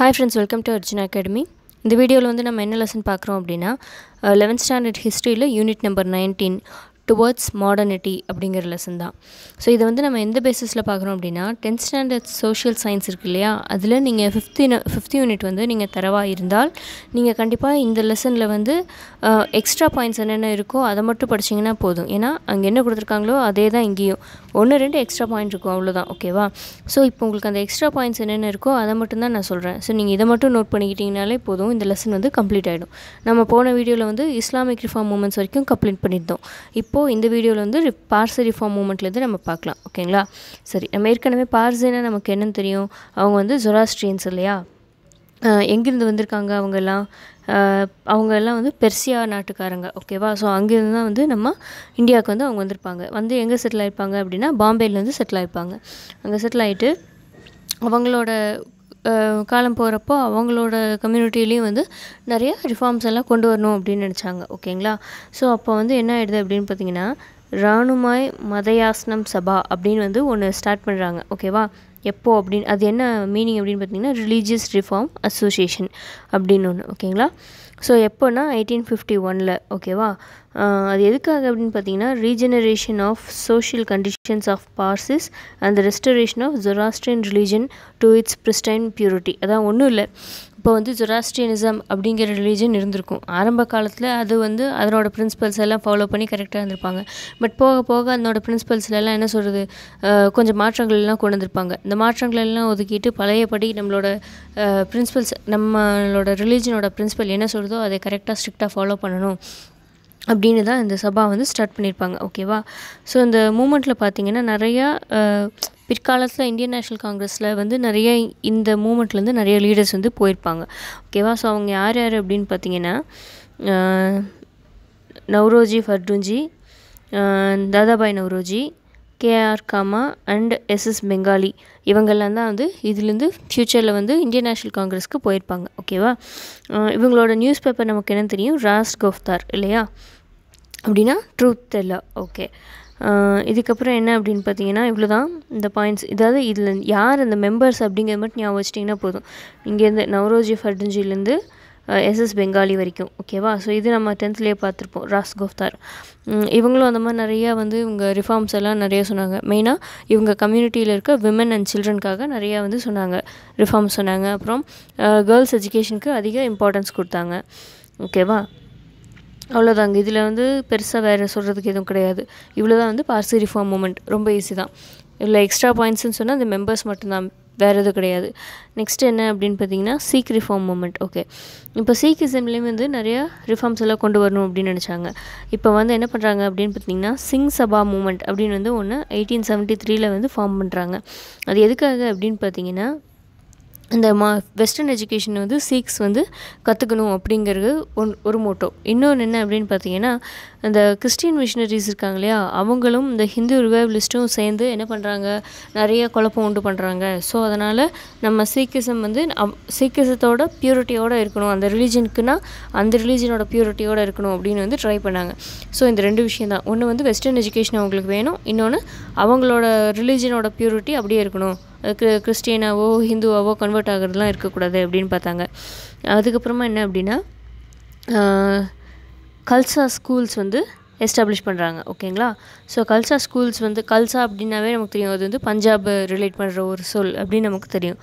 Hi friends welcome to Arjuna academy இந்த வீடியோவில் வந்து நம்ம என்ன லெசன் பார்க்குறோம் அப்படின்னா லெவன்த் ஸ்டாண்டர்ட் ஹிஸ்ட்ரியில் unit number nineteen towards modernity அப்படிங்கிற லெசன் தான். ஸோ இதை வந்து நம்ம எந்த பேசிஸில் பார்க்குறோம் அப்படின்னா டென்த் ஸ்டாண்டர்ட் சோஷியல் சயின்ஸ் இருக்கு இல்லையா? அதில் நீங்கள் ஃபிஃப்த் ஃபிஃப்த் யூனிட் வந்து நீங்கள் தரவாக இருந்தால் நீங்கள் கண்டிப்பாக இந்த லெசனில் வந்து எக்ஸ்ட்ரா பாயிண்ட்ஸ் என்னென்ன இருக்கோ அதை மட்டும் படிச்சிங்கன்னா போதும். ஏன்னா அங்கே என்ன கொடுத்துருக்காங்களோ அதே தான் இங்கேயும். ஒன்று ரெண்டு எக்ஸ்ட்ரா பாயிண்ட் இருக்கும் அவ்வளோதான் ஓகேவா ஸோ இப்போ உங்களுக்கு அந்த எக்ஸ்ட்ரா பாயிண்ட்ஸ் என்னென்ன இருக்கோ அதை மட்டும் தான் நான் சொல்கிறேன் ஸோ நீங்கள் இதை மட்டும் நோட் பண்ணிக்கிட்டிங்கனாலே போதும் இந்த லெசன் வந்து கம்ப்ளீட் ஆகிடும் நம்ம போன வீடியோவில் வந்து இஸ்லாமிக் ரிஃபார்ம் மூமெண்ட்ஸ் வரைக்கும் கம்ப்ளீட் பண்ணியிருந்தோம். இப்போது இந்த வீடியோவில் வந்து பார்சி ரிஃபார்ம் மூமெண்ட்லேருந்து நம்ம பார்க்கலாம் ஓகேங்களா சரி நம்ம ஏற்கனவே பார்சேனா நமக்கு என்னன்னு தெரியும்? அவங்க வந்து ஜொராஸ்ட்ரியன்ஸ் இல்லையா? எங்கேருந்து வந்திருக்காங்க அவங்கெல்லாம்? அவங்க எல்லாம் வந்து பெர்சியா நாட்டுக்காரங்க ஓகேவா ஸோ அங்கேருந்து தான் வந்து நம்ம இந்தியாவுக்கு வந்து அவங்க வந்திருப்பாங்க. வந்து எங்கே செட்டில் ஆயிருப்பாங்க அப்படின்னா பாம்பேலேருந்து செட்டில் ஆயிருப்பாங்க. அங்கே செட்டில் ஆகிட்டு அவங்களோட காலம் போகிறப்போ அவங்களோட கம்யூனிட்டிலையும் வந்து நிறைய ரிஃபார்ம்ஸ் எல்லாம் கொண்டு வரணும் அப்படின்னு நினச்சாங்க ஓகேங்களா ஸோ அப்போ வந்து என்ன ஆகிடுது அப்படின்னு பார்த்தீங்கன்னா ராணுமாய் மதயாசனம் சபா அப்படின்னு வந்து ஒன்று ஸ்டார்ட் பண்ணுறாங்க ஓகேவா எப்போது அப்படின்னு அது என்ன மீனிங் அப்படின்னு பார்த்தீங்கன்னா ரிலீஜியஸ் ரிஃபார்ம் அசோசியேஷன் அப்படின்னு ஒன்று ஓகேங்களா ஸோ எப்போனா எயிட்டீன் ஃபிஃப்டி ஒனில் ஓகேவா அது எதுக்காக அப்படின்னு பார்த்தீங்கன்னா regeneration of social conditions of Parsis and restoration of Zoroastrian religion to its pristine purity அதான் ஒன்றும் இல்லை. இப்போ வந்து ஜொராஸ்ட்ரியனிசம் அப்படிங்கிற ரிலீஜன் இருந்திருக்கும். ஆரம்ப காலத்தில் அது வந்து அதனோட பிரின்சிபல்ஸ் எல்லாம் ஃபாலோ பண்ணி கரெக்டாக இருந்திருப்பாங்க. பட் போக போக அதனோட பிரின்சிபல்ஸ்லாம் என்ன சொல்கிறது கொஞ்சம் மாற்றங்கள் எல்லாம் கொண்டு வந்திருப்பாங்க. இந்த மாற்றங்களெல்லாம் ஒதுக்கிட்டு பழையபடி நம்மளோட பிரின்சிபல்ஸ் நம்மளோட ரிலீஜனோட பிரின்சிபல் என்ன சொல்கிறதோ அதை கரெக்டாக ஸ்ட்ரிக்டாக ஃபாலோ பண்ணணும். அப்படின்னு தான் இந்த சபா வந்து ஸ்டார்ட் பண்ணியிருப்பாங்க ஓகேவா ஸோ இந்த மூமெண்ட்டில் பார்த்தீங்கன்னா நிறையா பிற்காலத்தில் இந்தியன் நேஷ்னல் காங்கிரஸில் வந்து நிறைய இந்த மூமெண்ட்லேருந்து நிறைய லீடர்ஸ் வந்து போயிருப்பாங்க. ஓகேவா ஸோ அவங்க யார் யார் அப்படின்னு பார்த்தீங்கன்னா Naoroji Furdunji Dadabhai Naoroji KR Cama and SS Bengalee இவங்கெல்லாம் தான் வந்து இதுலேருந்து ஃப்யூச்சரில் வந்து இந்தியன் நேஷ்னல் காங்கிரஸ்க்கு போயிருப்பாங்க. ஓகேவா இவங்களோட நியூஸ் பேப்பர் நமக்கு என்ன தெரியும்? ராஸ் கோஃப்தார் இல்லையா? அப்படின்னா ட்ரூத் தெல்லா ஓகே இதுக்கப்புறம் என்ன அப்படின்னு பார்த்தீங்கன்னா இவ்வளோ தான் இந்த பாயிண்ட்ஸ் இதாவது இதில் யார் அந்த மெம்பர்ஸ் அப்படிங்கிறது மட்டும் ஞாபகம் வச்சிட்டிங்கன்னா போதும். இங்கேருந்து நவரோஜி ஃபர்டன்ஜிலேருந்து எஸ்எஸ் பெங்காலி வரைக்கும் ஓகேவா ஸோ இது நம்ம டென்த்லேயே பார்த்துருப்போம் ராஸ் கோஃப்தார் இவங்களும் அந்த மாதிரி நிறையா வந்து இவங்க ரிஃபார்ம்ஸ் எல்லாம் நிறைய சொன்னாங்க. மெயினாக இவங்க கம்யூனிட்டியில் இருக்க விமன் அண்ட் சில்ட்ரனுக்காக நிறையா வந்து சொன்னாங்க ரிஃபார்ம்ஸ் சொன்னாங்க. அப்புறம் கேர்ள்ஸ் எஜுகேஷனுக்கு அதிக இம்பார்ட்டன்ஸ் கொடுத்தாங்க ஓகேவா அவ்வளோதாங்க இதில் வந்து பெருசாக வேறு சொல்கிறதுக்கு எதுவும் கிடையாது. இவ்வளோ தான் வந்து பார்சி ரிஃபார்ம் மூமெண்ட் ரொம்ப ஈஸி தான். இல்லை எக்ஸ்ட்ரா பாயிண்ட்ஸ்னு சொன்னால் அந்த மெம்பர்ஸ் மட்டும்தான். வேறு எதுவும் கிடையாது. நெக்ஸ்ட் என்ன அப்படின்னு பார்த்தீங்கன்னா சீக் ரிஃபார்ம் மூமெண்ட் ஓகே இப்போ சீக்கிசம்லேயும் வந்து நிறையா ரிஃபார்ம்ஸ் எல்லாம் கொண்டு வரணும் அப்படின்னு நினச்சாங்க. இப்போ வந்து என்ன பண்ணுறாங்க அப்படின்னு பார்த்தீங்கன்னா சிங் சபா மூமெண்ட் அப்படின்னு வந்து ஒன்று எயிட்டீன் செவன்ட்டி த்ரீல வந்து ஃபார்ம் பண்ணுறாங்க அது எதுக்காக அப்படின்னு பார்த்தீங்கன்னா இந்த மா வெஸ்டர்ன் எஜுகேஷன் வந்து சீக்ஸ் வந்து கற்றுக்கணும் அப்படிங்கிறது ஒன் ஒரு மோட்டோ இன்னொன்று என்ன அப்படின்னு பார்த்தீங்கன்னா இந்த கிறிஸ்டின் மிஷினரிஸ் இருக்காங்க இல்லையா அவங்களும் இந்த ஹிந்து ரிவைவலிஸ்ட்டும் சேர்ந்து என்ன பண்ணுறாங்க நிறைய குழப்பம் உண்டு பண்ணுறாங்க ஸோ அதனால் நம்ம சீக்கிசம் வந்து சீக்கிசத்தோட பியூரிட்டியோடு இருக்கணும். அந்த ரிலீஜனுக்குன்னா அந்த ரிலீஜனோட பியூரிட்டியோடு இருக்கணும் அப்படின்னு வந்து ட்ரை பண்ணாங்க. ஸோ இந்த ரெண்டு விஷயம் தான். ஒன்று வந்து வெஸ்டர்ன் எஜுகேஷன் அவங்களுக்கு வேணும். இன்னொன்று அவங்களோட ரிலீஜனோட பியூரிட்டி அப்படியே இருக்கணும். கிறிஸ்டியனாவோ ஹிந்துவாவோ கன்வெர்ட் ஆகிறதுலாம் இருக்கக்கூடாது அப்படின்னு பார்த்தாங்க. அதுக்கப்புறமா என்ன அப்படின்னா கல்சா ஸ்கூல்ஸ் வந்து எஸ்டாப்ளிஷ் பண்ணுறாங்க ஓகேங்களா ஸோ கல்சா ஸ்கூல்ஸ் வந்து கல்சா அப்படின்னாவே நமக்கு தெரியும். அது வந்து பஞ்சாப் ரிலேட் பண்ணுற ஒரு சொல் அப்படின்னு நமக்கு தெரியும்.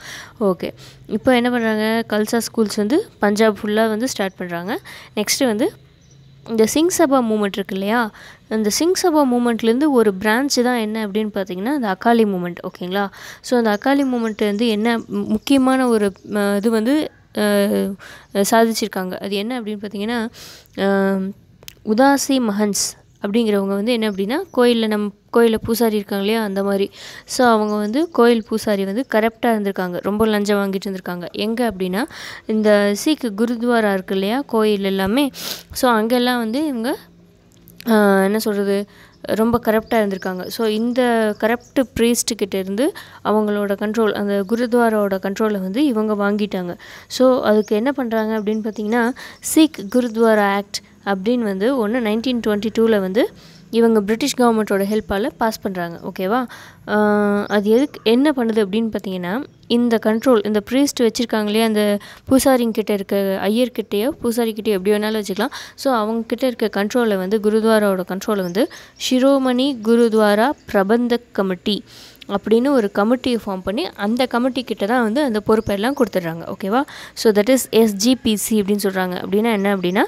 ஓகே இப்போ என்ன பண்ணுறாங்க கல்சா ஸ்கூல்ஸ் வந்து பஞ்சாப் ஃபுல்லாக வந்து ஸ்டார்ட் பண்ணுறாங்க நெக்ஸ்ட்டு வந்து இந்த சிங் சபா மூமெண்ட் இருக்கு இல்லையா? அந்த சிங் சபா மூமெண்ட்லேருந்து ஒரு பிரான்ச்சு தான் என்ன அப்படின்னு பார்த்தீங்கன்னா அந்த அக்காலி மூமெண்ட் ஓகேங்களா? ஸோ அந்த அக்காலி மூமெண்ட் வந்து என்ன முக்கியமான ஒரு இது வந்து சாதிச்சிருக்காங்க. அது என்ன அப்படின்னு பார்த்தீங்கன்னா உதாசி மஹன்ஸ். அப்படிங்கிறவங்க வந்து என்ன அப்படின்னா கோயிலில் நம் கோயிலில் பூசாரி இருக்காங்க இல்லையா அந்த மாதிரி. ஸோ அவங்க வந்து கோயில் பூசாரி வந்து கரெக்டாக இருந்திருக்காங்க. ரொம்ப லஞ்சம் வாங்கிட்டு இருந்திருக்காங்க. எங்கே அப்படின்னா இந்த சீக்கு குருத்வாரா இருக்கு இல்லையா கோயில் எல்லாமே. ஸோ அங்கெல்லாம் வந்து இவங்க என்ன சொல்கிறது ரொம்ப கரப்டாக இருந்திருக்காங்க. ஸோ இந்த கரப்ட் ப்ரீஸ்ட்டுக்கிட்ட இருந்து அவங்களோட கண்ட்ரோல் அந்த குருத்வாரோட கண்ட்ரோலை வந்து இவங்க வாங்கிட்டாங்க. ஸோ அதுக்கு என்ன பண்ணுறாங்க அப்படின்னு பார்த்தீங்கன்னா சீக் குருத்வாரா ஆக்ட் அப்படின்னு வந்து ஒன்று நைன்டீன் டுவெண்ட்டி டூவில் வந்து இவங்க பிரிட்டிஷ் கவர்மெண்ட்டோட ஹெல்ப்பால் பாஸ் பண்ணுறாங்க ஓகேவா அது எதுக்கு என்ன பண்ணுது அப்படின்னு பார்த்தீங்கன்னா இந்த கண்ட்ரோல் இந்த ப்ரீஸ்ட் வச்சுருக்காங்களே அந்த பூசாரிங்கிட்ட இருக்க ஐயர்கிட்டேயோ பூசாரிக்கிட்டேயோ எப்படி வேணாலும் வச்சுக்கலாம். ஸோ அவங்கக்கிட்ட இருக்க கண்ட்ரோலை வந்து குருத்வாராவோட கண்ட்ரோலை வந்து ஷிரோமணி குருத்வாரா பிரபந்தக் கமிட்டி. அப்படின்னு ஒரு கமிட்டியை ஃபார்ம் பண்ணி அந்த கமிட்டி கிட்ட தான் வந்து அந்த பொறுப்பெல்லாம் கொடுத்துட்றாங்க. ஓகேவா ஸோ தட் இஸ் எஸ்ஜிபிசி அப்படின்னு சொல்கிறாங்க அப்படின்னா என்ன அப்படின்னா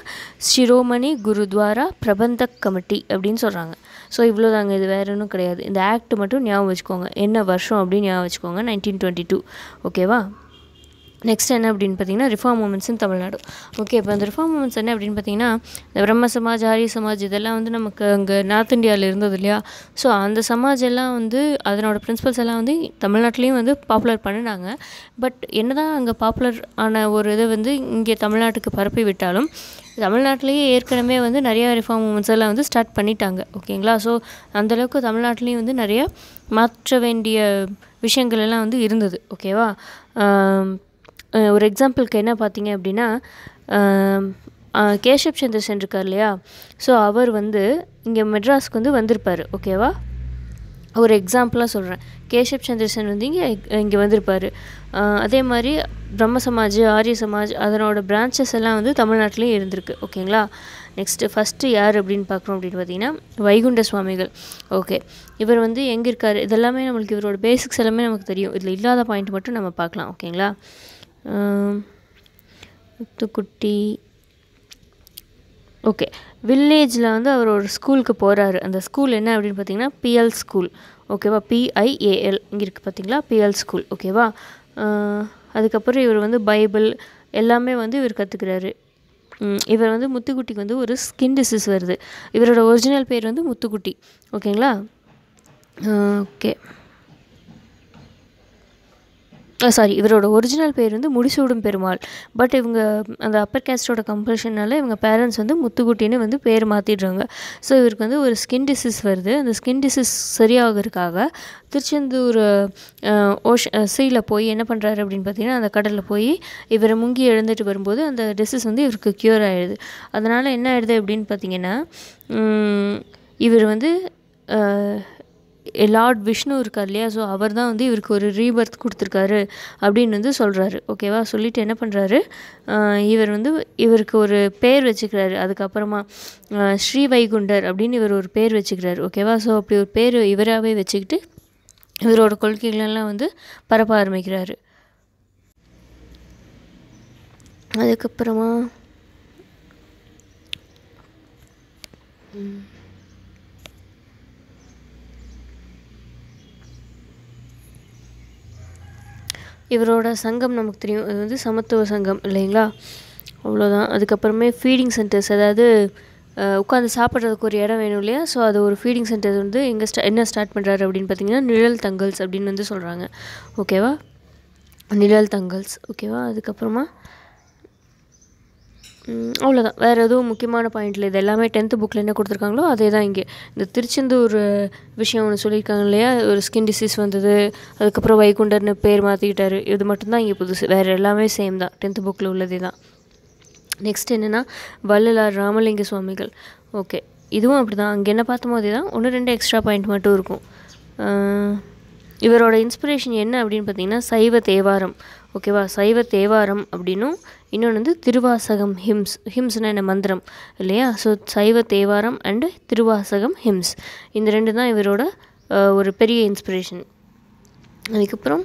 சிரோமணி குருத்வாரா பிரபந்தக் கமிட்டி அப்படின்னு சொல்கிறாங்க ஸோ இவ்வளோதாங்க இது வேறு ஒன்றும் கிடையாது. இந்த ஆக்ட் மட்டும் ஞாபகம் வச்சுக்கோங்க. என்ன வருஷம் அப்படின்னு ஞாபகம் வச்சுக்கோங்க. நைன்டீன் டுவெண்ட்டி டூ ஓகேவா நெக்ஸ்ட் என்ன அப்படின்னு பார்த்தீங்கன்னா reform movements in Tamil Nadu okay இப்போ அந்த ரிஃபார்ம் மூமெண்ட்ஸ் என்ன அப்படின்னு பார்த்தீங்கன்னா இந்த பிரம்ம சமாஜ் ஆரிய சமாஜ் இதெல்லாம் வந்து நமக்கு அங்கே நார்த் இந்தியாவில் இருந்தது இல்லையா? ஸோ அந்த சமாஜ் எல்லாம் வந்து அதனோட பிரின்சிபல்ஸ் எல்லாம் வந்து தமிழ்நாட்டிலையும் வந்து பாப்புலர் பண்ணினாங்க. பட் என்ன தான் அங்கே பாப்புலர் ஆன ஒரு இதை வந்து இங்கே தமிழ்நாட்டுக்கு பரப்பி விட்டாலும் தமிழ்நாட்டிலேயே ஏற்கனவே வந்து நிறையா ரிஃபார்ம் மூமெண்ட்ஸ் எல்லாம் வந்து ஸ்டார்ட் பண்ணிட்டாங்க. ஓகேங்களா ஸோ அந்தளவுக்கு தமிழ்நாட்டிலையும் வந்து நிறைய மாற்ற வேண்டிய விஷயங்கள் எல்லாம் வந்து இருந்தது. ஓகேவா ஒரு எக்ஸாம்பிளுக்கு என்ன பார்த்தீங்க அப்படின்னா கேஷப் சந்திர சென் இருக்கார் இல்லையா? ஸோ அவர் வந்து இங்கே மெட்ராஸ்க்கு வந்து வந்திருப்பார் ஓகேவா ஒரு எக்ஸாம்பிளாக சொல்கிறேன் கேஷப் சந்திரசன் வந்து இங்கே இங்கே வந்திருப்பார். அதே மாதிரி பிரம்ம சமாஜ் ஆரிய சமாஜ் அதனோட பிரான்ச்சஸ் எல்லாம் வந்து தமிழ்நாட்டிலையும் இருந்திருக்கு ஓகேங்களா நெக்ஸ்ட்டு ஃபஸ்ட்டு யார் அப்படின்னு பார்க்குறோம் அப்படின்னு பார்த்தீங்கன்னா வைகுண்ட சுவாமிகள் ஓகே இவர் வந்து எங்கே இருக்கார்? இதெல்லாமே நம்மளுக்கு இவரோட பேசிக்ஸ் எல்லாமே நமக்கு தெரியும். இதில் இல்லாத பாயிண்ட் மட்டும் நம்ம பார்க்கலாம் ஓகேங்களா முத்துக்குட்டி. ஓகே வில்லேஜில் வந்து அவர் ஒரு ஸ்கூலுக்கு போகிறாரு அந்த ஸ்கூல் என்ன அப்படின்னு பார்த்தீங்கன்னா பிஎல் ஸ்கூல் ஓகேவா பிஐஏஎல் இங்கே இருக்குது பார்த்தீங்களா? பிஎல் ஸ்கூல் ஓகேவா அதுக்கப்புறம் இவர் வந்து பைபிள் எல்லாமே வந்து இவர் கற்றுக்கிறாரு இவர் வந்து முத்துக்குட்டிக்கு வந்து ஒரு ஸ்கின் டிசீஸ் வருது. இவரோட ஒரிஜினல் பேர் வந்து முத்துக்குட்டி. ஓகேங்களா ஓகே சாரி இவரோட ஒரிஜினல் பேர் வந்து முடிசூடும் பெருமாள். பட் இவங்க அந்த அப்பர் கேஸ்டோட கம்பல்ஷனால் இவங்க பேரண்ட்ஸ் வந்து முத்துக்குட்டின்னு வந்து பேர் மாற்றிடுறாங்க ஸோ இவருக்கு வந்து ஒரு ஸ்கின் டிசீஸ் வருது. அந்த ஸ்கின் டிசீஸ் சரியாகிறதுக்காக திருச்செந்தூர் ஓஷ் சீயில் போய் என்ன பண்ணுறாரு அப்படின்னு பார்த்தீங்கன்னா அந்த கடலில் போய் இவரை முங்கி எழுந்துட்டு வரும்போது அந்த டிசீஸ் வந்து இவருக்கு க்யூர் ஆகிடுது அதனால் என்ன ஆயிடுது அப்படின்னு பார்த்தீங்கன்னா இவர் வந்து லார்ட் விஷ்ணு இருக்கார் இல்லையா? ஸோ அவர் தான் வந்து இவருக்கு ஒரு ரீபர்த் கொடுத்துருக்காரு அப்படின்னு வந்து சொல்கிறாரு ஓகேவா சொல்லிவிட்டு என்ன பண்ணுறாரு இவர் வந்து இவருக்கு ஒரு பேர் வச்சுக்கிறாரு. அதுக்கப்புறமா ஸ்ரீ வைகுண்டர் அப்படின்னு இவர் ஒரு பேர் வச்சுக்கிறாரு. ஓகேவா ஸோ அப்படி ஒரு பேர் இவராகவே வச்சுக்கிட்டு இவரோட கொள்கைகளெல்லாம் வந்து பரப்ப ஆரம்பிக்கிறாரு. அதுக்கப்புறமா இவரோட சங்கம் நமக்கு தெரியும். அது வந்து சமத்துவ சங்கம் இல்லைங்களா? அவ்வளோதான் அதுக்கப்புறமே ஃபீடிங் சென்டர்ஸ் அதாவது உட்காந்து சாப்பிட்றதுக்கு ஒரு இடம் வேணும் இல்லையா? ஸோ அது ஒரு ஃபீடிங் சென்டர் வந்து எங்கே ஸ்டா என்ன ஸ்டார்ட் பண்ணுறாரு அப்படின்னு பார்த்தீங்கன்னா நிழல் தங்கல்ஸ் அப்படின்னு வந்து சொல்கிறாங்க ஓகேவா நிழல் தங்கல்ஸ். ஓகேவா அதுக்கப்புறமா அவ்வளோதான் வேறு எதுவும் முக்கியமான பாயிண்ட்டில் இது எல்லாமே டென்த்து புக்கில் என்ன கொடுத்துருக்காங்களோ அதே தான் இங்கே. இந்த திருச்செந்தூர் விஷயம் ஒன்று சொல்லியிருக்காங்க இல்லையா? ஒரு ஸ்கின் டிசீஸ் வந்தது அதுக்கப்புறம் வைகுண்டர்னு பேர் மாற்றிக்கிட்டாரு இது மட்டும்தான் இங்கே புதுசு. வேறு எல்லாமே சேம் தான். டென்த்து புக்கில் உள்ளதே தான் நெக்ஸ்ட் என்னென்னா வள்ளலார் ராமலிங்க சுவாமிகள். ஓகே இதுவும் அப்படி தான் அங்கே என்ன பார்த்தோமோ அதே தான் ஒன்று ரெண்டு எக்ஸ்ட்ரா பாயிண்ட் மட்டும் இருக்கும். இவரோட இன்ஸ்பிரேஷன் என்ன அப்படின்னு பார்த்தீங்கன்னா சைவ தேவாரம். ஓகேவா சைவ தேவாரம் அப்படின்னும் இன்னொன்று வந்து திருவாசகம் ஹிம்ஸ் ஹிம்ஸ்னால் என்ன மந்திரம் இல்லையா? ஸோ சைவ தேவாரம் அண்டு திருவாசகம் ஹிம்ஸ். இந்த ரெண்டு தான் இவரோட ஒரு பெரிய இன்ஸ்பிரேஷன் அதுக்கப்புறம்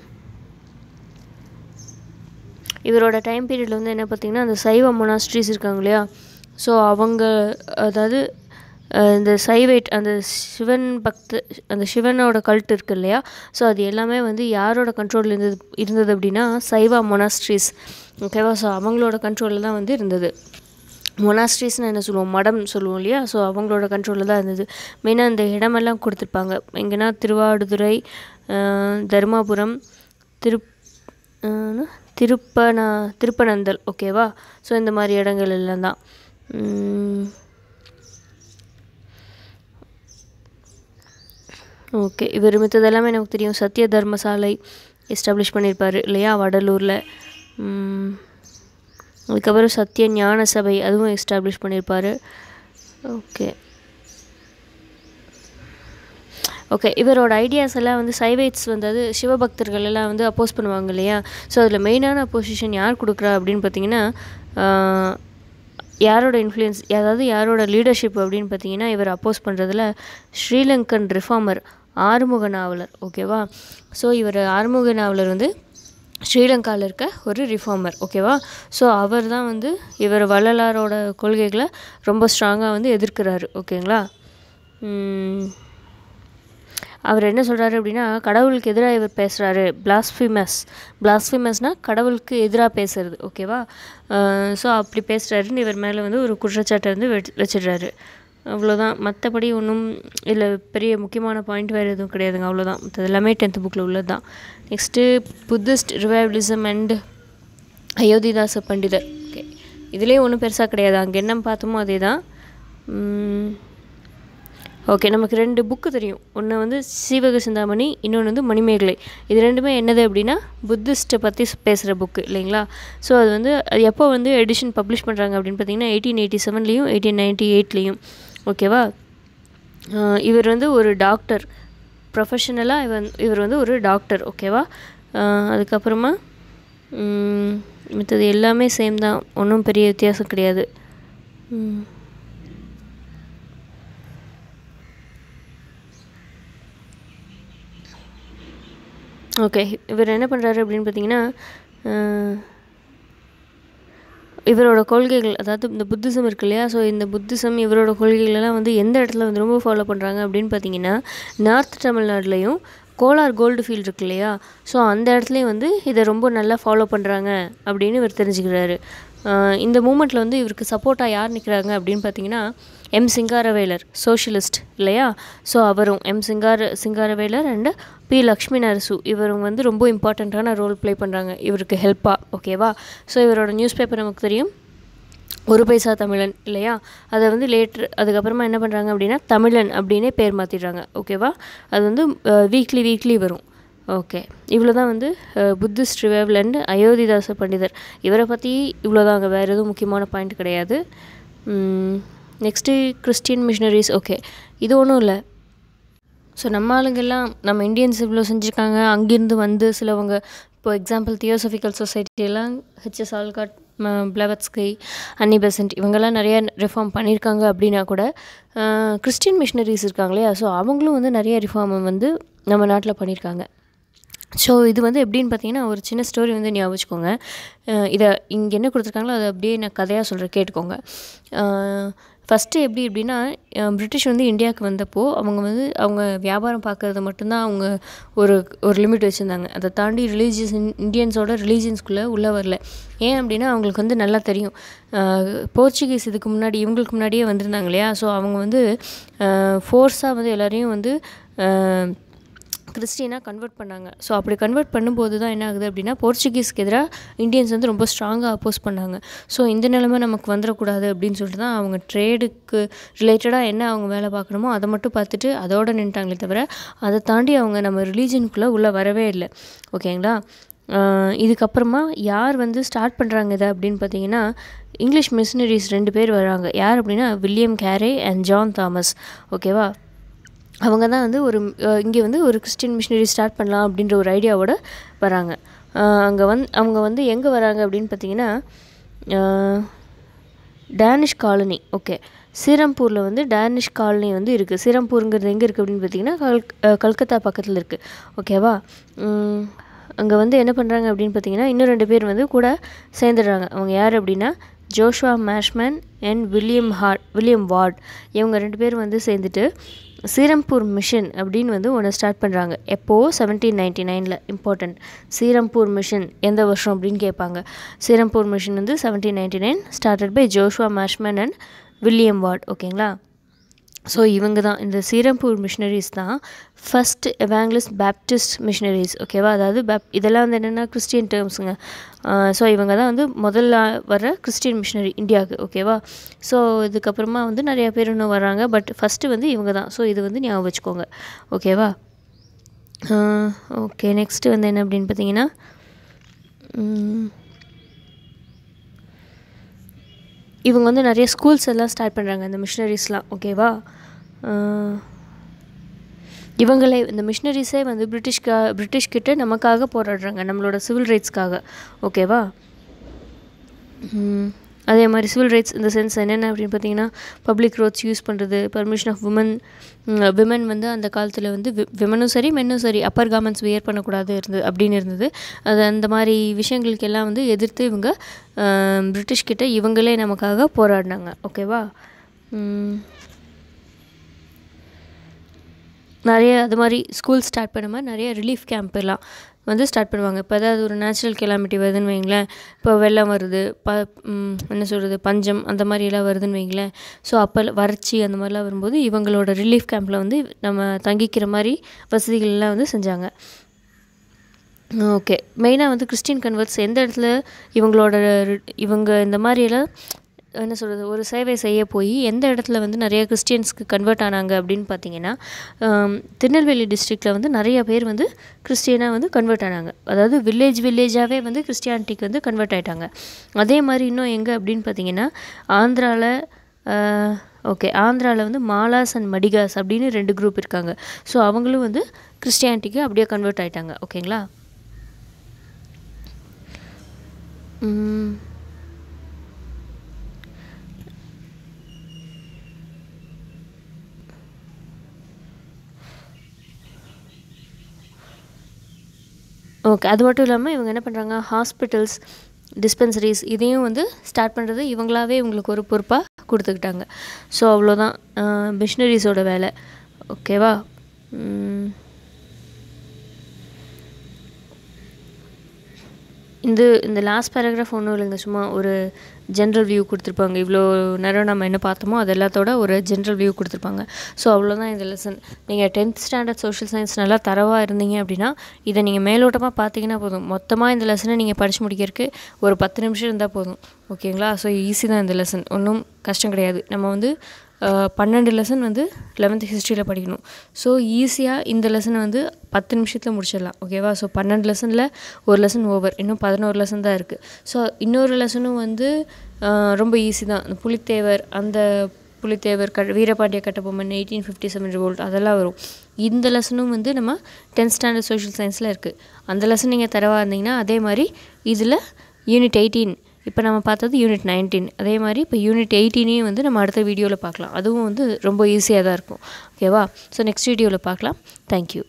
இவரோட டைம் பீரியடில் வந்து என்ன பார்த்திங்கன்னா அந்த சைவ மொனாஸ்ட்ரிஸ் இருக்காங்க இல்லையா? ஸோ அவங்க அதாவது இந்த சைவேட் அந்த சிவன் பக்த அந்த சிவனோட கல்ட் இருக்கு இல்லையா ஸோ அது எல்லாமே வந்து யாரோட கண்ட்ரோலில் இருந்தது இருந்தது அப்படின்னா சைவா மொனாஸ்ட்ரீஸ். ஓகேவா ஸோ அவங்களோட கண்ட்ரோலில் தான் வந்து இருந்தது. மொனாஸ்ட்ரீஸ்னால் என்ன சொல்லுவோம்? மடம் சொல்லுவோம் இல்லையா? ஸோ அவங்களோட கண்ட்ரோலில் தான் இருந்தது. மெயினாக அந்த இடமெல்லாம் கொடுத்துருப்பாங்க. எங்கன்னா திருவாடுதுறை தருமாபுரம் திருப் திருப்பனா திருப்பனந்தல். ஓகேவா ஸோ இந்த மாதிரி இடங்கள் எல்லாம் தான். ஓகே. இவர் மித்தது எனக்கு தெரியும். சத்திய தர்மசாலை எஸ்டாப்ளிஷ் பண்ணியிருப்பார் இல்லையா? வடலூரில். அதுக்கப்புறம் சத்திய ஞான சபை அதுவும் எஸ்டாப்ளிஷ் பண்ணியிருப்பார் ஓகே. ஓகே. இவரோட ஐடியாஸ் எல்லாம் வந்து சைவைட்ஸ் வந்து அது சிவபக்தர்கள் எல்லாம் வந்து அப்போஸ் பண்ணுவாங்க இல்லையா? ஸோ அதில் மெயினான பொசிஷன் யார் கொடுக்குறா அப்படின்னு பார்த்தீங்கன்னா யாரோட இன்ஃப்ளூயன்ஸ் அதாவது யாரோட லீடர்ஷிப் அப்படின்னு பார்த்தீங்கன்னா இவர் அப்போஸ் பண்ணுறதுல ஸ்ரீலங்கன் ரிஃபார்மர் ஆறுமுக நாவலர் ஓகேவா ஸோ இவர் ஆறுமுக நாவலர் வந்து ஸ்ரீலங்காவில் இருக்க ஒரு ரிஃபார்மர் ஓகேவா ஸோ அவர் தான் வந்து இவர் வள்ளலாரோட கொள்கைகளை ரொம்ப ஸ்ட்ராங்காக வந்து எதிர்க்கிறாரு ஓகேங்களா அவர் என்ன சொல்கிறாரு அப்படின்னா கடவுளுக்கு எதிராக இவர் பேசுகிறாரு பிளாஸ்ஃபிமஸ் பிளாஸ்ஃபிமஸ்னால் கடவுளுக்கு எதிராக பேசுறது. ஓகேவா ஸோ அப்படி பேசுகிறாருன்னு இவர் மேலே வந்து ஒரு குற்றச்சாட்டை வந்து வெ- வச்சிடுறாரு. அவ்வளோதான் மற்றபடி ஒன்றும் இல்லை பெரிய முக்கியமான பாயிண்ட் வேறு எதுவும் கிடையாதுங்க. அவ்வளோதான் மற்றது எல்லாமே டென்த்து புக்கில் உள்ளது தான் next Buddhist revivalism and Ayothidasa Pandithar okay இதுலேயும் ஒன்றும் பெருசாக கிடையாது. அங்கே என்ன பார்த்தோமோ அதே தான் ஓகே நமக்கு ரெண்டு புக்கு தெரியும். ஒன்று வந்து சீவக சிந்தாமணி இன்னொன்று வந்து மணிமேகலை. இது ரெண்டுமே என்னது அப்படின்னா புத்திஸ்ட்டை பற்றி பேசுகிற புக்கு இல்லைங்களா? ஸோ அது வந்து அது எப்போ வந்து எடிஷன் பப்ளிஷ் பண்ணுறாங்க அப்படின்னு பார்த்தீங்கன்னா எயிட்டீன் எயிட்டி செவன்லேயும் எயிட்டீன் நைன்ட்டி எயிட்லேயும் ஓகேவா இவர் வந்து ஒரு டாக்டர் ப்ரொஃபஷனலாக இவன் இவர் வந்து ஒரு டாக்டர் ஓகேவா? அதுக்கப்புறமா மற்றது எல்லாமே சேம் தான். ஒன்றும் பெரிய வித்தியாசம் கிடையாது. ஓகே இவர் என்ன பண்ணுறாரு அப்படின்னு பார்த்தீங்கன்னா இவரோட கொள்கைகள் அதாவது இந்த புத்திசம் இருக்கு இல்லையா? ஸோ இந்த புத்திசம் இவரோட கொள்கைகளெல்லாம் வந்து எந்த இடத்துல வந்து ரொம்ப ஃபாலோ பண்ணுறாங்க அப்படின்னு பார்த்தீங்கன்னா நார்த் தமிழ்நாடுலேயும் கோலார் கோல்டு ஃபீல்டு இருக்கு இல்லையா? ஸோ அந்த இடத்துலையும் வந்து இதை ரொம்ப நல்லா ஃபாலோ பண்ணுறாங்க அப்படின்னு இவர் தெரிஞ்சுக்கிறாரு. இந்த மூமெண்ட்டில் வந்து இவருக்கு சப்போர்ட்டாக யார் நிற்கிறாங்க அப்படின்னு பார்த்தீங்கன்னா எம் சிங்காரவேலர் சோஷியலிஸ்ட் இல்லையா? ஸோ அவரும் M Singara Singaravelar and P. Lakshmi Narasu இவரும் வந்து ரொம்ப இம்பார்ட்டண்ட்டான ரோல் ப்ளே பண்ணுறாங்க இவருக்கு ஹெல்ப்பாக ஓகேவா ஸோ இவரோட நியூஸ் பேப்பர் நமக்கு தெரியும். ஒரு பைசா தமிழன் இல்லையா? அதை வந்து லேட்ரு அதுக்கப்புறமா என்ன பண்ணுறாங்க அப்படின்னா தமிழன் அப்படின்னே பேர் மாற்றிடுறாங்க ஓகேவா அது வந்து வீக்லி வீக்லி வரும் ஓகே இவ்வளோ தான் வந்து புத்திஸ்ட் ரிவைவல் அயோத்திதாச பண்டிதர். இவரை பற்றி இவ்வளோதாங்க வேறு எதுவும் முக்கியமான பாயிண்ட் கிடையாது. நெக்ஸ்ட்டு கிறிஸ்டியன் மிஷினரிஸ் ஓகே இது ஒன்றும் இல்லை. ஸோ நம்ம ஆளுங்கெல்லாம் நம்ம இந்தியன்ஸ் இவ்வளோ செஞ்சுருக்காங்க அங்கேருந்து வந்து சிலவங்க இப்போ example theosophical சொசைட்டியெல்லாம் HS Olcott Blavatsky Annie Besant இவங்கெல்லாம் நிறைய ரிஃபார்ம் பண்ணியிருக்காங்க அப்படின்னா கூட கிறிஸ்டின் மிஷினரிஸ் இருக்காங்க இல்லையா ஸோ அவங்களும் வந்து நிறைய ரிஃபார்ம் வந்து நம்ம நாட்டில் பண்ணியிருக்காங்க ஸோ இது வந்து எப்படின்னு பார்த்தீங்கன்னா ஒரு சின்ன ஸ்டோரி வந்து ஞாபகம் வச்சுக்கோங்க. இதை இங்கே என்ன கொடுத்துருக்காங்களோ அதை அப்படியே நான் கதையாக சொல்கிறேன் கேட்டுக்கோங்க. ஃபஸ்ட்டு எப்படி எப்படின்னா பிரிட்டிஷ் வந்து இந்தியாவுக்கு வந்தப்போ அவங்க வந்து அவங்க வியாபாரம் பார்க்குறது மட்டும்தான் அவங்க ஒரு ஒரு லிமிட் வச்சுருந்தாங்க. அதை தாண்டி ரிலீஜியஸ் இந்தியன்ஸோட ரிலீஜியன்ஸ்குள்ளே உள்ளே வரல. ஏன் அப்படின்னா அவங்களுக்கு வந்து நல்லா தெரியும். போர்ச்சுகீஸ் இதுக்கு முன்னாடி இவங்களுக்கு முன்னாடியே வந்திருந்தாங்க இல்லையா? ஸோ அவங்க வந்து ஃபோர்ஸாக வந்து எல்லோரையும் வந்து கிறிஸ்டினாக கன்வெர்ட் பண்ணாங்க. ஸோ அப்படி கன்வெர்ட் பண்ணும்போது தான் என்ன ஆகுது அப்படின்னா போர்ச்சுகீஸ்க்கு எதிராக இந்தியன்ஸ் வந்து ரொம்ப ஸ்ட்ராங்காக அப்போஸ் பண்ணாங்க. ஸோ இந்த நிலைமை நமக்கு வந்துடக்கூடாது அப்படின்னு சொல்லிட்டு தான் அவங்க ட்ரேடுக்கு ரிலேட்டடாக என்ன அவங்க வேலை பார்க்கணுமோ அதை மட்டும் பார்த்துட்டு அதோட நின்ட்டாங்களே தவிர அதை தாண்டி அவங்க நம்ம ரிலீஜனுக்குள்ளே உள்ளே வரவே இல்லை. ஓகேங்களா இதுக்கப்புறமா யார் வந்து ஸ்டார்ட் பண்ணுறாங்க இதை அப்படின்னு பார்த்தீங்கன்னா இங்கிலீஷ் மிஷினரிஸ் ரெண்டு பேர் வராங்க. யார் அப்படின்னா William Carey and John Thomas ஓகேவா அவங்க தான் வந்து ஒரு இங்கே வந்து ஒரு கிறிஸ்டின் மிஷினரி ஸ்டார்ட் பண்ணலாம் அப்படின்ற ஒரு ஐடியாவோட வராங்க. அங்கே வந்து அவங்க வந்து எங்கே வராங்க அப்படின்னு பார்த்தீங்கன்னா டேனிஷ் காலனி ஓகே சீரம்பூரில் வந்து டேனிஷ் காலனி வந்து இருக்குது சீரம்பூருங்கிறது எங்கே இருக்குது அப்படின்னு பார்த்தீங்கன்னா கல் கல்கத்தா பக்கத்தில் இருக்குது ஓகேவா அங்கே வந்து என்ன பண்ணுறாங்க அப்படின்னு பார்த்தீங்கன்னா இன்னும் ரெண்டு பேர் வந்து கூட சேர்ந்துடுறாங்க. அவங்க யார் அப்படின்னா Joshua Marshman and William Hart William Ward இவங்க ரெண்டு பேரும் வந்து சேர்ந்துட்டு சீரம்பூர் மிஷன் அப்படின்னு வந்து ஒன்று ஸ்டார்ட் பண்ணுறாங்க எப்போது செவன்டீன் நைன்டி நைனில் இம்பார்ட்டண்ட் சீரம்பூர் மிஷன் எந்த வருஷம் அப்படின்னு கேட்பாங்க. சீரம்பூர் மிஷன் வந்து seventeen ninety nine started by Joshua Marshman and William Ward ஓகேங்களா ஸோ இவங்க தான் இந்த சீரம்பூர் மிஷினரிஸ் தான் ஃபஸ்ட் எவாங்கிலிஸ்ட் பேப்டிஸ்ட் மிஷினரிஸ் ஓகேவா அதாவது பேப் இதெல்லாம் வந்து என்னென்னா கிறிஸ்டியன் டேர்ம்ஸுங்க ஸோ இவங்க தான் வந்து முதல்ல வர கிறிஸ்டியன் மிஷினரி இந்தியாவுக்கு ஓகேவா ஸோ இதுக்கப்புறமா வந்து நிறையா பேர் இன்னும் வராங்க பட் ஃபஸ்ட்டு வந்து இவங்க தான். ஸோ இது வந்து ஞாபகம் வச்சுக்கோங்க ஓகேவா ஓகே நெக்ஸ்ட்டு வந்து என்ன அப்படின்னு பார்த்தீங்கன்னா இவங்க வந்து நிறைய ஸ்கூல்ஸ் எல்லாம் ஸ்டார்ட் பண்ணுறாங்க இந்த மிஷினரிஸ்லாம் ஓகேவா இவங்களே இந்த மிஷினரிஸே வந்து பிரிட்டிஷ்கா பிரிட்டிஷ்கிட்ட நமக்காக போராடுறாங்க நம்மளோட சிவில் ரைட்ஸ்க்காக ஓகேவா? அதே மாதிரி சிவில் ரைட்ஸ் இந்த சென்ஸ் என்னென்ன அப்படின்னு பார்த்தீங்கன்னா பப்ளிக் ரோட்ஸ் யூஸ் பண்ணுறது பர்மிஷன் ஆஃப் உமன் விமன் வந்து அந்த காலத்தில் வந்து விமனும் சரி மென்னும் சரி அப்பர் கார்மெண்ட்ஸ் வியர் பண்ணக்கூடாது இருந்தது அப்படின்னு இருந்தது. அது அந்த மாதிரி விஷயங்களுக்கெல்லாம் வந்து எதிர்த்து இவங்க பிரிட்டிஷ்கிட்ட பிரிட்டிஷ் இவங்களே நமக்காக போராடினாங்க. ஓகேவா ம், நிறைய அது மாதிரி ஸ்கூல் ஸ்டார்ட் பண்ண மாதிரி நிறைய ரிலீஃப் கேம்ப் எல்லாம் வந்து ஸ்டார்ட் பண்ணுவாங்க. இப்போ ஏதாவது ஒரு நேச்சுரல் கெலாமிட்டி வருதுன்னு வைங்களேன் இப்போ வெள்ளம் வருது ப என்ன சொல்கிறது பஞ்சம் அந்த மாதிரியெல்லாம் வருதுன்னு வைங்களேன் ஸோ அப்போ வறட்சி அந்த மாதிரிலாம் வரும்போது இவங்களோட ரிலீஃப் கேம்பில் வந்து நம்ம தங்கிக்கிற மாதிரி வசதிகள் எல்லாம் வந்து செஞ்சாங்க. ஓகே மெயினாக வந்து கிறிஸ்டின் கன்வெர்ட்ஸ் எந்த இடத்துல இவங்களோட இவங்க இந்த மாதிரியெல்லாம் என்ன சொல்கிறது ஒரு சேவை செய்ய போய் எந்த இடத்துல வந்து நிறைய கிறிஸ்டியன்ஸ்க்கு கன்வெர்ட் ஆனாங்க அப்படின்னு பார்த்தீங்கன்னா திருநெல்வேலி டிஸ்ட்ரிக்டில் வந்து நிறைய பேர் வந்து கிறிஸ்டியனாக வந்து கன்வெர்ட் ஆனாங்க. அதாவது வில்லேஜ் வில்லேஜாகவே வந்து கிறிஸ்டியானிட்டிக்கு வந்து கன்வெர்ட் ஆகிட்டாங்க அதே மாதிரி இன்னும் எங்கே அப்படின்னு பார்த்தீங்கன்னா ஆந்திராவில் ஓகே ஆந்திராவில் வந்து மாலாஸ் அண்ட் மடிகாஸ் அப்படின்னு ரெண்டு குரூப் இருக்காங்க. ஸோ அவங்களும் வந்து கிறிஸ்டியானிட்டிக்கு அப்படியே கன்வெர்ட் ஆகிட்டாங்க ஓகேங்களா ஓகே அது மட்டும் இல்லாமல் இவங்க என்ன பண்ணுறாங்க ஹாஸ்பிட்டல்ஸ் டிஸ்பென்சரிஸ் இதையும் வந்து ஸ்டார்ட் பண்ணுறது இவங்களாவே இவங்களுக்கு ஒரு பொறுப்பாக கொடுத்துக்கிட்டாங்க. ஸோ அவ்வளோதான் மிஷினரிஸோட வேலை. ஓகேவா இந்த இந்த லாஸ்ட் பேராகிராஃப் ஒன்றும் இல்லைங்க சும்மா ஒரு ஜென்ரல் வியூ கொடுத்துருப்பாங்க. இவ்வளோ நேரம் நம்ம என்ன பார்த்தோமோ அது எல்லாத்தோட ஒரு ஜென்ரல் வியூ கொடுத்துருப்பாங்க. ஸோ அவ்வளோதான் இந்த லெசன் நீங்கள் டென்த் ஸ்டாண்டர்ட் சோஷியல் சயின்ஸ் நல்லா தரவாக இருந்தீங்க அப்படின்னா இதை நீங்கள் மேலோட்டமாக பார்த்தீங்கன்னா போதும். மொத்தமாக இந்த லெசனை நீங்கள் படித்து முடிக்கிறதுக்கு ஒரு பத்து நிமிஷம் இருந்தால் போதும். ஓகேங்களா ஸோ ஈஸி தான் இந்த லெசன் ஒன்றும் கஷ்டம் கிடையாது. நம்ம வந்து பன்னெண்டு லெசன் வந்து லெவன்த்து ஹிஸ்ட்ரியில் படிக்கணும். ஸோ ஈஸியாக இந்த லெசனை வந்து பத்து நிமிஷத்தில் முடிச்சிடலாம். ஓகேவா ஸோ பன்னெண்டு லெசனில் ஒரு லெசன் ஓவர் இன்னும் பதினோரு லெசன் தான் இருக்குது ஸோ இன்னொரு லெசனும் வந்து ரொம்ப ஈஸி தான். அந்த புலித்தேவர் அந்த புலித்தேவர் க Veerapandiya Kattabomman eighteen fifty seven revolt அதெல்லாம் வரும். இந்த லெசனும் வந்து நம்ம டென்த் ஸ்டாண்டர்ட் சோஷியல் சயின்ஸில் இருக்குது அந்த லெசன் நீங்கள் தரவா இருந்தீங்கன்னா அதே மாதிரி இதில் யூனிட் எயிட்டீன் இப்போ நம்ம பார்த்தது யூனிட் நைன்டீன் அதே மாதிரி இப்போ யூனிட் எயிட்டீனையும் வந்து நம்ம அடுத்த வீடியோவில் பார்க்கலாம். அதுவும் வந்து ரொம்ப ஈஸியாக தான் இருக்கும். ஓகேவா ஸோ நெக்ஸ்ட் வீடியோவில் பார்க்கலாம். தேங்க்யூ